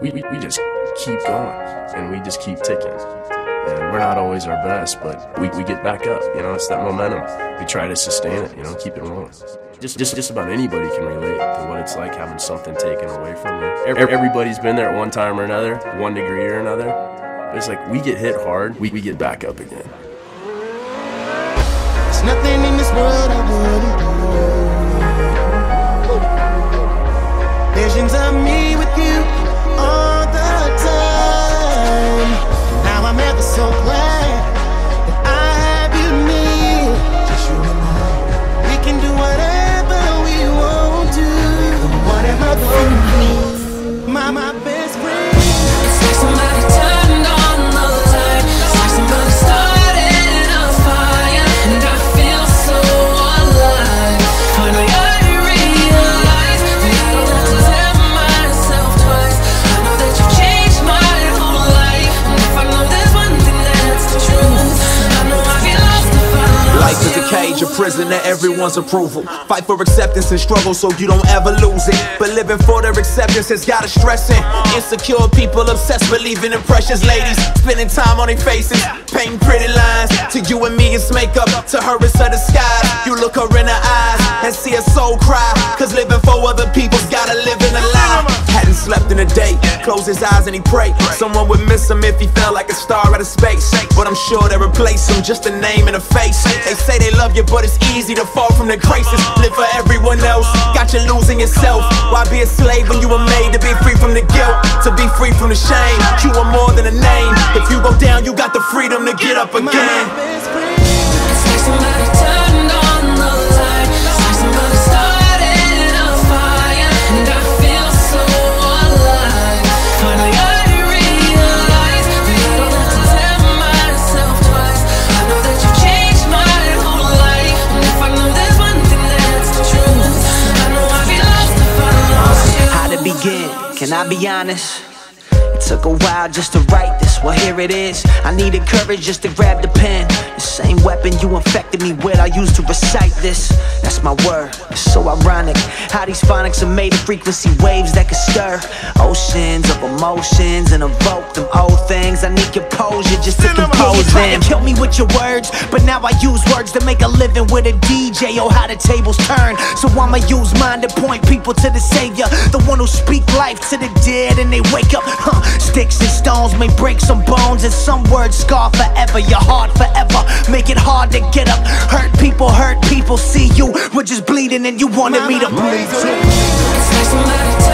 we, we, we just keep going and we just keep ticking. And we're not always our best, but we, we get back up. You know, it's that momentum. We try to sustain it, you know, keep it rolling. Just, just, just about anybody can relate to what it's like having something taken away from you. Everybody's been there at one time or another, one degree or another. It's like we get hit hard, we, we get back up again. There's nothing in this world I wouldn't prison to everyone's approval. Fight for acceptance and struggle so you don't ever lose it. But living for their acceptance has got us stressing. Insecure people obsessed, believing in precious ladies. Spending time on their faces, painting pretty lines. To you and me, it's makeup. To her, it's a disguise. You look her in her eyes and see her soul cry. Cause living for other people's gotta live in a lie. Hadn't slept in a day, close his eyes and he prayed. Someone would miss him if he felt like a star out of space. But I'm sure they replace him, just a name and a face. They say they love you, but it's easy to fall from the graces. Live for everyone else, got you losing yourself. Why be a slave when you were made to be free from the guilt, to be free from the shame? You are more than a name. If you go down, you got the freedom to get up again. Can I be honest? It took a while just to write this, well here it is. I needed courage just to grab the pen. The same weapon you infected me with I used to recite this. That's my word, it's so ironic How these phonics are made of frequency waves that can stir. Oceans of emotions and evoke them old things. I need composure just to compose them. Kill me with your words, but now I use words to make a living with a DJ Oh how the tables turn, so I'ma use mine to point people to the savior The one who speak life to the dead and they wake up. Huh. Sticks and stones may break some bones And some words scar forever Your heart forever. Make it hard to get up. Hurt people hurt people See you. We're just bleeding and you wanted me to bleed too